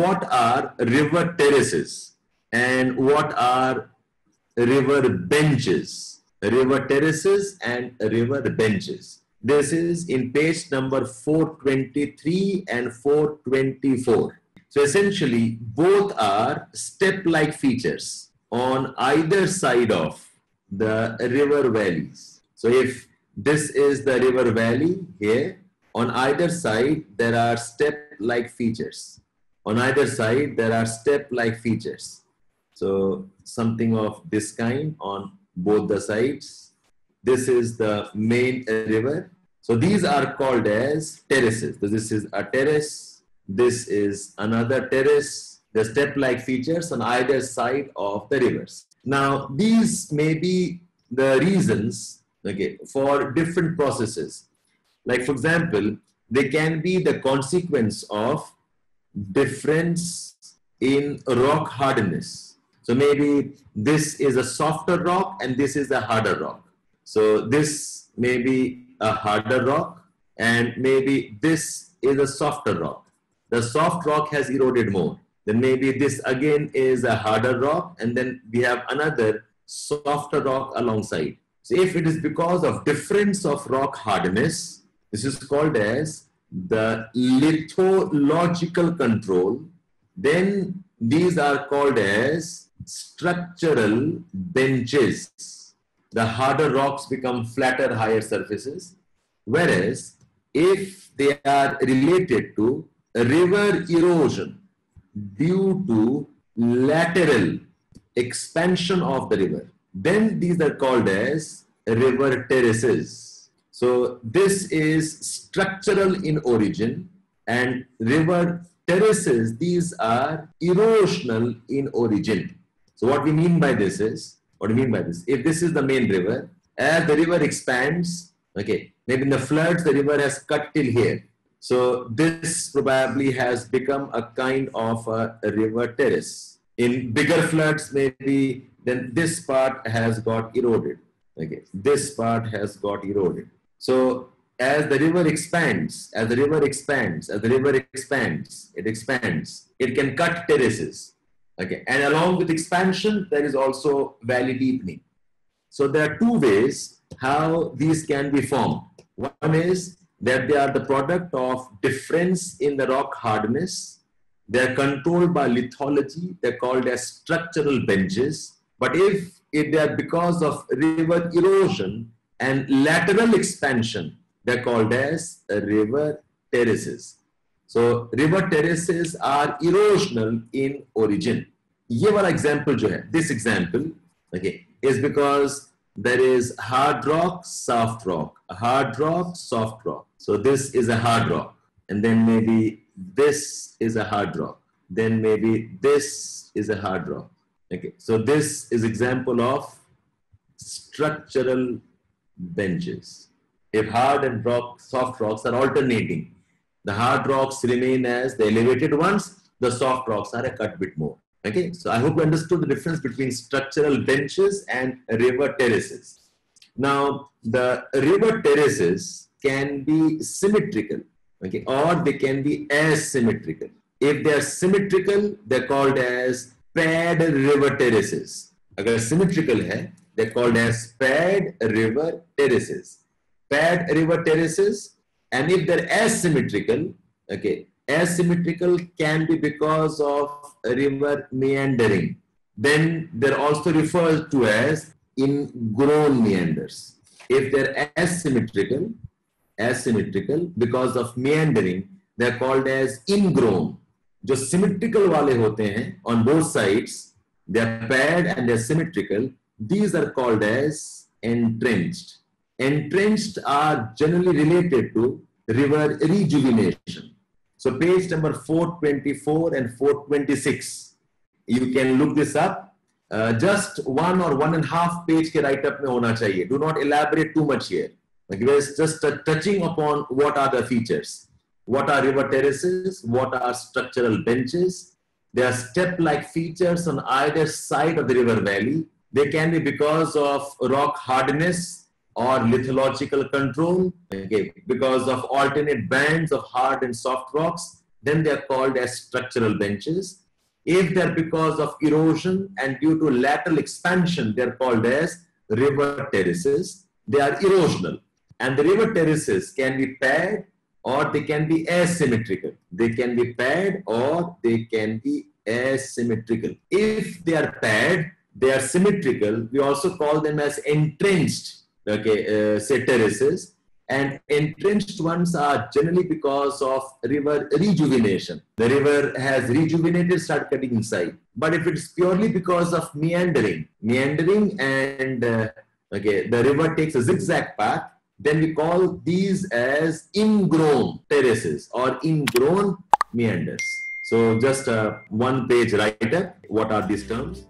what are river terraces and what are river benches? River terraces and river benches. This is in page number 423 and 424. So essentially, both are step-like features on either side of the river valleys. So if this is the river valley here, on either side, there are step-like features. On either side, there are step-like features. So something of this kind on both the sides. This is the main river. So these are called as terraces. So this is a terrace. This is another terrace. The step-like features on either side of the rivers. Now, these may be the reasons okay, for different processes. Like for example, they can be the consequence of difference in rock hardness. So maybe this is a softer rock and this is a harder rock. So this may be a harder rock and maybe this is a softer rock. The soft rock has eroded more. Then maybe this again is a harder rock and then we have another softer rock alongside. So if it is because of difference of rock hardness, this is called as the lithological control. Then these are called as structural benches. The harder rocks become flatter, higher surfaces. Whereas if they are related to river erosion due to lateral expansion of the river, then these are called as river terraces. So this is structural in origin and river terraces, these are erosional in origin. So what we mean by this is, what do we mean by this? If this is the main river, as the river expands, okay, maybe in the floods, the river has cut till here. So this probably has become a kind of a, a river terrace. In bigger floods, maybe then this part has got eroded. Okay, this part has got eroded. So as the river expands, as the river expands, as the river expands, it expands, it can cut terraces. Okay, and along with expansion, there is also valley deepening. So there are two ways how these can be formed. One is that they are the product of difference in the rock hardness. They are controlled by lithology. They're called as structural benches. But if, if they are because of river erosion, and lateral expansion they're called as river terraces so river terraces are erosional in origin ये वाला example जो है this example okay is because there is hard rock soft rock a hard rock soft rock so this is a hard rock and then maybe this is a hard rock then maybe this is a hard rock okay so this is example of structural benches. If hard and rock, soft rocks are alternating, the hard rocks remain as the elevated ones, the soft rocks are a cut bit more. Okay, so I hope you understood the difference between structural benches and river terraces. Now, the river terraces can be symmetrical, okay, or they can be asymmetrical. If they are symmetrical, they're called as paired river terraces. अगर symmetrical है they're called as paired river terraces. Paired river terraces, and if they're asymmetrical, okay, asymmetrical can be because of river meandering. Then they're also referred to as ingrown meanders. If they're asymmetrical, asymmetrical because of meandering, they're called as ingrown. जो symmetrical वाले होते हैं on both sides, they're paired and they're symmetrical. These are called as entrenched. Entrenched are generally related to river rejuvenation. So page number 424 and 426, you can look this up. Uh, just one or one and a half page ke write up mein hona chahiye. Do not elaborate too much here. Like just touching upon what are the features. What are river terraces? What are structural benches? There are step-like features on either side of the river valley. They can be because of rock hardness or lithological control, okay, because of alternate bands of hard and soft rocks. then they are called as structural benches. If they're because of erosion and due to lateral expansion, they're called as river terraces. They are erosional. And the river terraces can be paired or they can be asymmetrical. They can be paired or they can be asymmetrical. If they are paired, they are symmetrical. We also call them as entrenched, okay, uh, say terraces. And entrenched ones are generally because of river rejuvenation. The river has rejuvenated, start cutting inside. But if it's purely because of meandering, meandering and uh, okay, the river takes a zigzag path, then we call these as ingrown terraces or ingrown meanders. So just a one page write up. What are these terms?